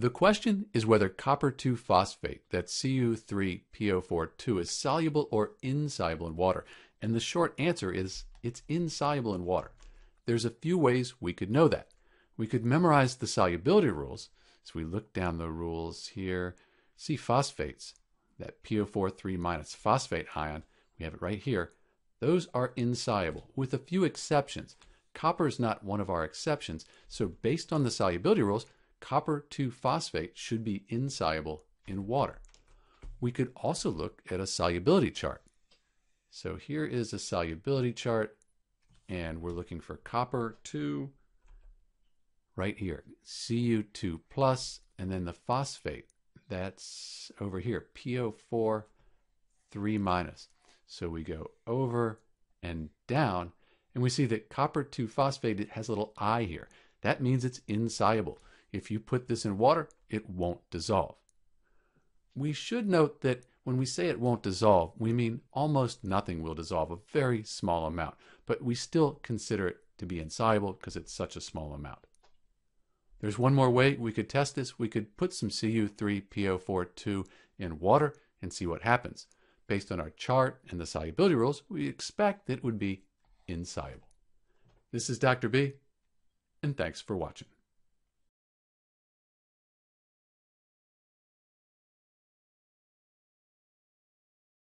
The question is whether copper 2 phosphate, that's Cu3PO42, is soluble or insoluble in water. And the short answer is it's insoluble in water. There's a few ways we could know that. We could memorize the solubility rules. So we look down the rules here, see phosphates, that PO43 minus phosphate ion, we have it right here. Those are insoluble, with a few exceptions. Copper is not one of our exceptions, so based on the solubility rules, copper 2 phosphate should be insoluble in water. We could also look at a solubility chart. So here is a solubility chart, and we're looking for copper 2 right here, Cu2 plus, and then the phosphate, that's over here, PO4 3 minus. So we go over and down, and we see that copper 2 phosphate has a little I here. That means it's insoluble. If you put this in water, it won't dissolve. We should note that when we say it won't dissolve, we mean almost nothing will dissolve, a very small amount, but we still consider it to be insoluble because it's such a small amount. There's one more way we could test this. We could put some Cu3PO42 in water and see what happens. Based on our chart and the solubility rules, we expect that it would be insoluble. This is Dr. B, and thanks for watching.